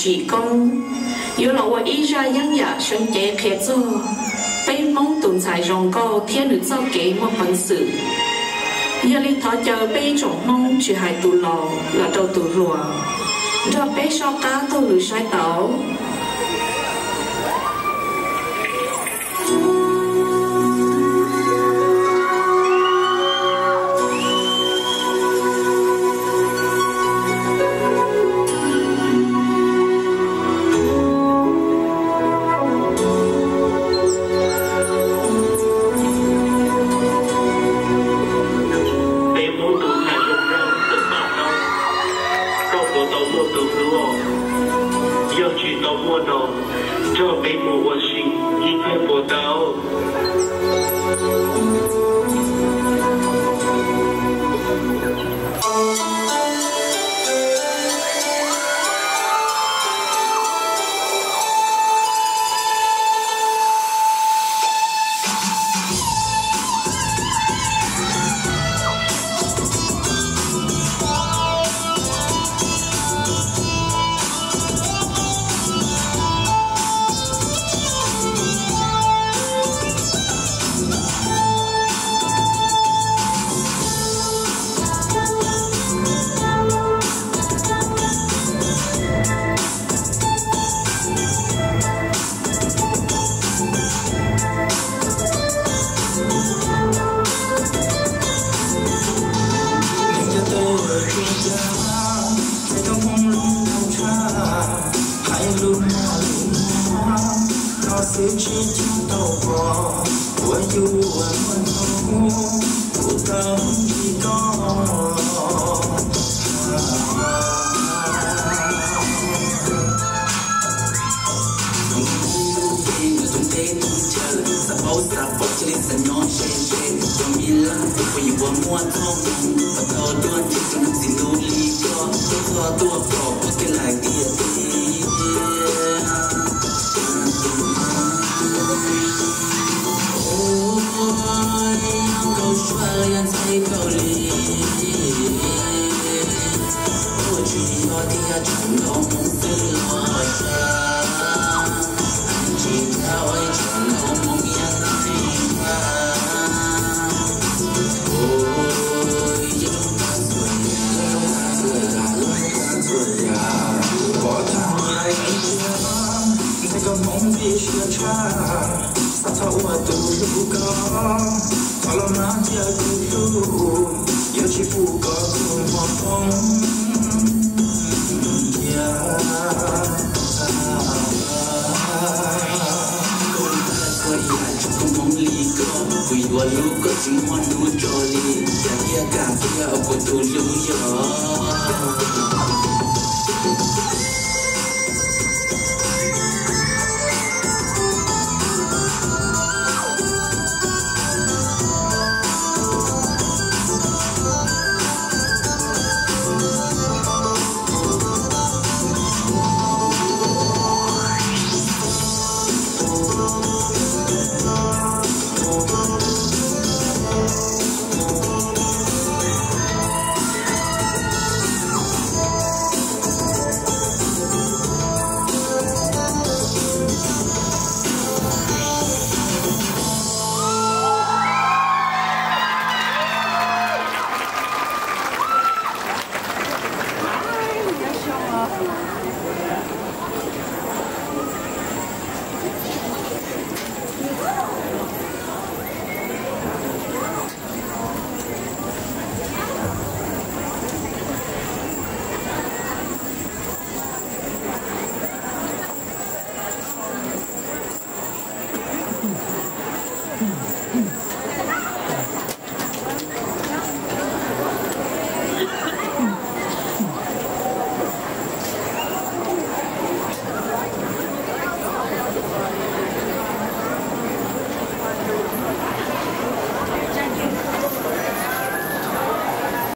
chỉ công yếu là ว่าอีรายังอยากชงเจเขจอไปมองตุนสายรองก็เทียนหรือเจ้าเก๋มาปันสื่อยาลิทอเจอไปจงมองชื่อหายตุลอและเจ้าตุลัวเธอไปชอบก้าตัวหรือใช้เต๋า 我，要去到我到，这美满我心，一切不到。But all the things I'm losing, no legal. Don't talk to a pro, fucking like the 내가 몸이 시원차 사사와 두루가 Malomati akutu Yo chipuka kumpotong Yeah Kuy walu ko si Manu Jolly Kaya kaya ako tulong yun